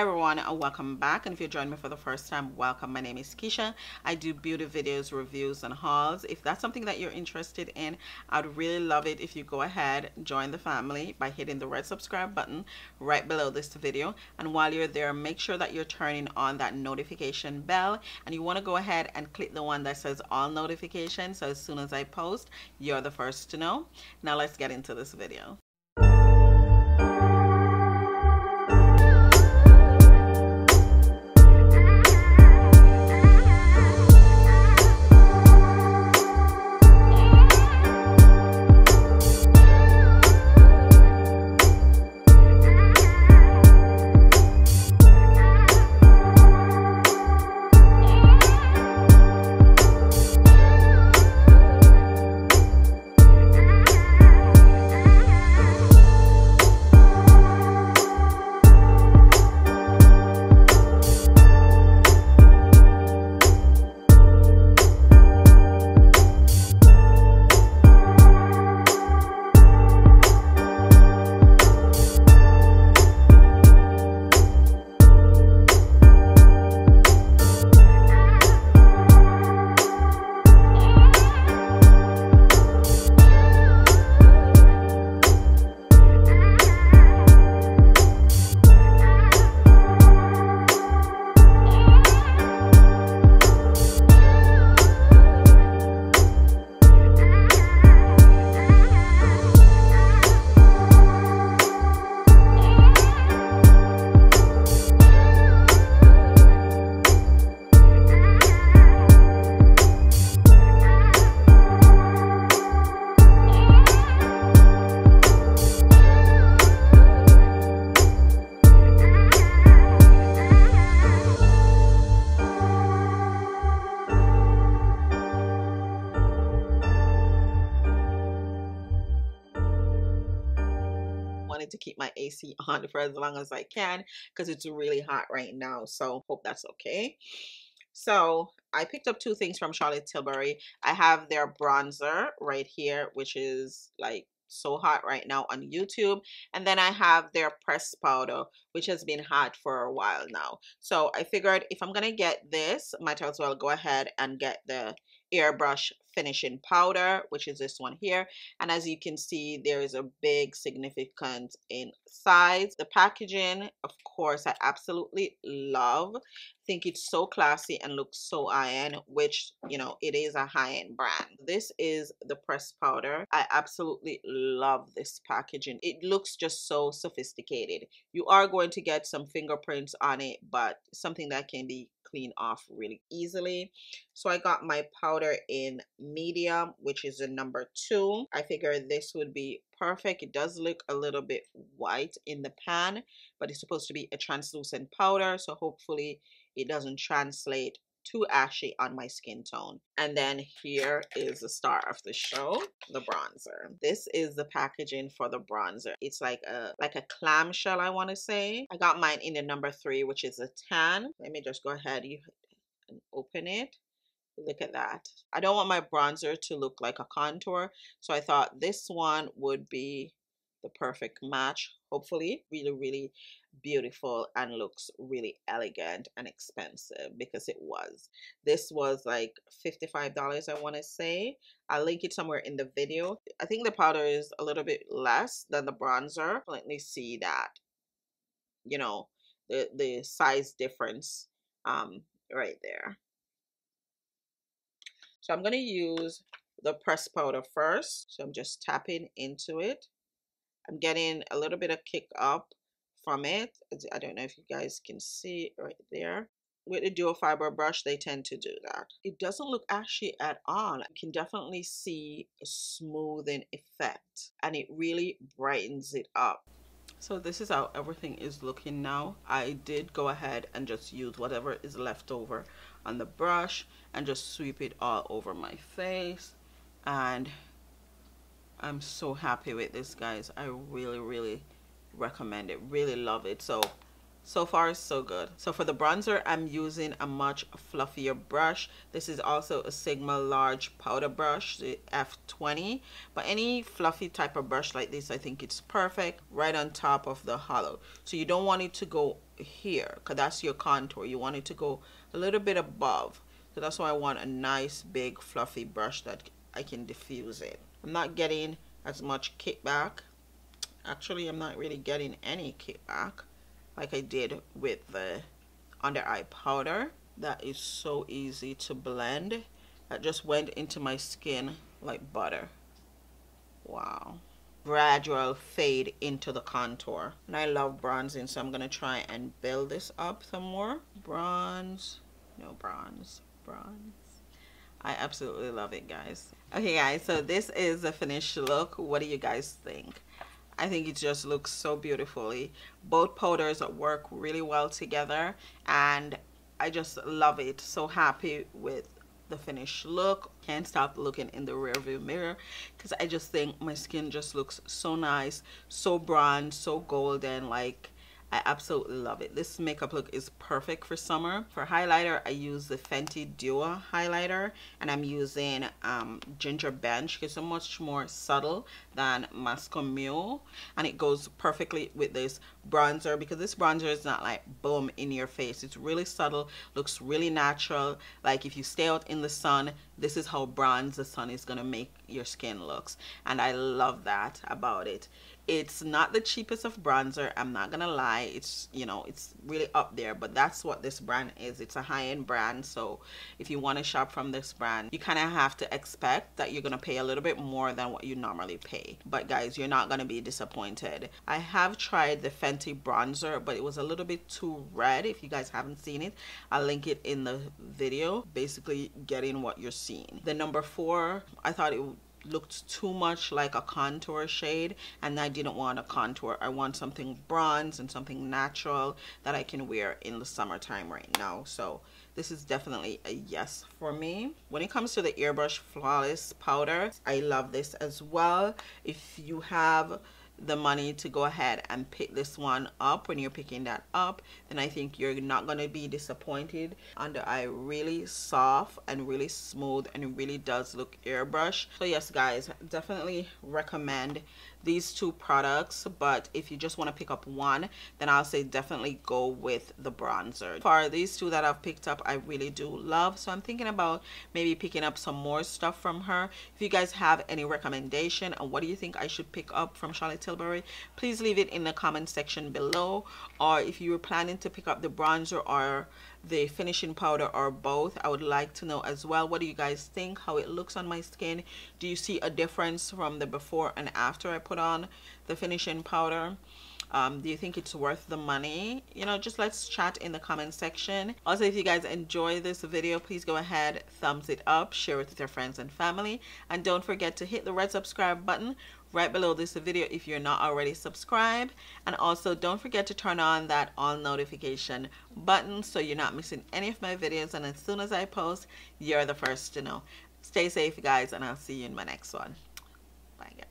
Hi everyone and welcome back. And if you're joining me for the first time welcome. My name is Keisha. I do beauty videos reviews and hauls. If that's something that you're interested in I'd really love it if you go ahead join the family by hitting the red subscribe button right below this video. And while you're there make sure that you're turning on that notification bell. And you want to go ahead and click the one that says all notifications. So as soon as I post you're the first to know. Now let's get into this video to keep my AC on for as long as I can because it's really hot right now. So hope that's okay. So I picked up two things from Charlotte Tilbury. I have their bronzer right here, which is like so hot right now on YouTube. And then I have their press powder, which has been hot for a while now. So I figured if I'm going to get this, might as well go ahead and get the airbrush finishing powder which is this one here and as you can see there is a big significance in size. The packaging of course i absolutely love. Think it's so classy and looks so high-end which you know it is a high-end brand. This is the pressed powder. I absolutely love this packaging. It looks just so sophisticated. You are going to get some fingerprints on it but something that can be clean off really easily. So i got my powder in medium which is a number two. I figured this would be perfect. It does look a little bit white in the pan but it's supposed to be a translucent powder so hopefully it doesn't translate too ashy on my skin tone. And then here is the star of the show, the bronzer. This is the packaging for the bronzer. It's like a like a clamshell, I want to say. I got mine in the number three, which is a tan. Let me just go ahead and open it. Look at that. I don't want my bronzer to look like a contour, so I thought this one would be the perfect match hopefully really really beautiful and looks really elegant and expensive because it was. This was like $55 I want to say. I'll link it somewhere in the video. I think the powder is a little bit less than the bronzer. Let me see that. You know the the size difference um right there. So I'm going to use the press powder first. So I'm just tapping into it I'm getting a little bit of kick up from it. I don't know if you guys can see right there. With the dual fiber brush, they tend to do that. It doesn't look ashy at all. You can definitely see a smoothing effect and it really brightens it up. So this is how everything is looking now. I did go ahead and just use whatever is left over on the brush and just sweep it all over my face and I'm so happy with this guys. I really really recommend it. Really love it. So so far so good. So for the bronzer i'm using a much fluffier brush. This is also a sigma large powder brush the f20 but any fluffy type of brush like this i think it's perfect right on top of the hollow. So you don't want it to go here because that's your contour. You want it to go a little bit above. So that's why i want a nice big fluffy brush that i can diffuse it i'm not getting as much kickback. Actually i'm not really getting any kickback like I did with the under eye powder. That is so easy to blend. That just went into my skin like butter. Wow. Gradual fade into the contour. And I love bronzing so I'm gonna try and build this up some more. Bronze. No bronze. Bronze I absolutely love it guys okay guys so this is the finished look what do you guys think I think it just looks so beautifully. Both powders work really well together and I just love it. So happy with the finished look. Can't stop looking in the rear view mirror because I just think my skin just looks so nice, so bronze, so golden. Like I absolutely love it. This makeup look is perfect for summer. For highlighter, I use the Fenty Duo highlighter and I'm using um, Ginger Binge. It's a much more subtle than Moscow Mule and it goes perfectly with this bronzer because this bronzer is not like boom in your face. It's really subtle, looks really natural. Like if you stay out in the sun, this is how bronze the sun is going to make your skin looks and I love that about it it's not the cheapest of bronzer i'm not gonna lie it's you know it's really up there but that's what this brand is it's a high-end brand so if you want to shop from this brand you kind of have to expect that you're gonna pay a little bit more than what you normally pay but guys you're not gonna be disappointed. I have tried the fenty bronzer but it was a little bit too red if you guys haven't seen it i'll link it in the video basically getting what you're seeing. The number four i thought it looked too much like a contour shade and I didn't want a contour. I want something bronze and something natural that I can wear in the summertime right now. So this is definitely a yes for me. When it comes to the Airbrush Flawless Powder, I love this as well. If you have the money to go ahead and pick this one up. When you're picking that up then I think you're not going to be disappointed. Under eye really soft and really smooth and it really does look airbrush so yes guys definitely recommend these two products. But if you just want to pick up one then I'll say definitely go with the bronzer. For these two that I've picked up I really do love. So I'm thinking about maybe picking up some more stuff from her. If you guys have any recommendation and what do you think I should pick up from Charlotte Tilbury please leave it in the comment section below. Or if you were planning to pick up the bronzer or the finishing powder or both i would like to know as well what do you guys think how it looks on my skin. Do you see a difference from the before and after i put on the finishing powder? Um, do you think it's worth the money? You know just let's chat in the comment section. Also if you guys enjoy this video please go ahead thumbs it up share it with your friends and family. And don't forget to hit the red subscribe button right below this video if you're not already subscribed. And also don't forget to turn on that all notification button so you're not missing any of my videos. And as soon as I post you're the first to know. Stay safe guys and I'll see you in my next one. Bye guys